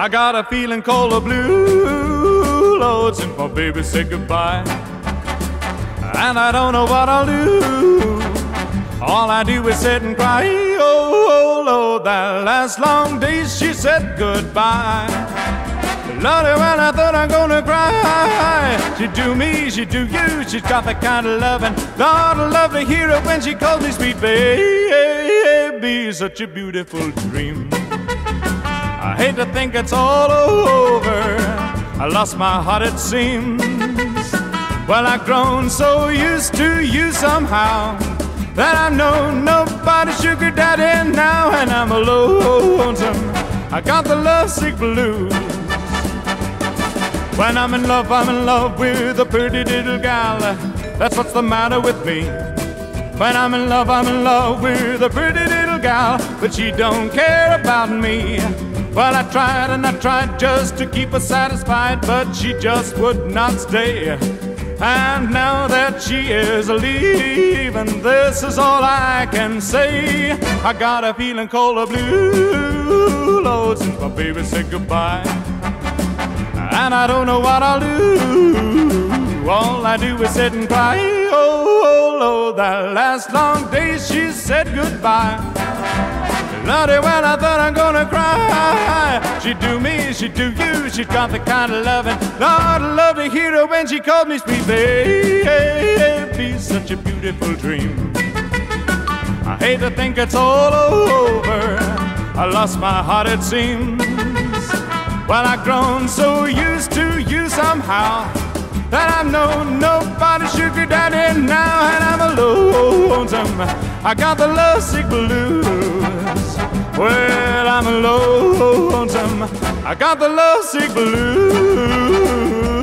I got a feeling called a blue, Lord, since my baby said goodbye. And I don't know what I'll do. All I do is sit and cry. Oh, oh Lord, that last long day she said goodbye. Lordy, when I thought I'm gonna cry, she do me, she do you. She's got the kind of loving. Lord, I love to hear it when she calls me sweet baby. Such a beautiful dream. I hate to think it's all over. I lost my heart, it seems. Well, I've grown so used to you somehow that I know nobody sugar daddy now, and I'm a lonesome. I got the lovesick blues. When I'm in love, I'm in love with a pretty little gal. That's what's the matter with me. When I'm in love, I'm in love with a pretty little gal, but she don't care about me. Well, I tried and I tried just to keep her satisfied, but she just would not stay. And now that she is leaving, this is all I can say. I got a feeling called a blue, Lord, since my baby said goodbye. And I don't know what I'll do. All I do is sit and cry. Oh, oh that last long day she said goodbye. Lordy, when I thought I'm gonna cry, she do me, she do you, she got the kind of loving. Lord, I love to hear her when she called me sweet baby. Such a beautiful dream. I hate to think it's all over. I lost my heart, it seems. Well, I've grown so used to you somehow that I know nobody should daddy lonesome. I got the lovesick blues. Well, I'm lonesome. I got the lovesick blues.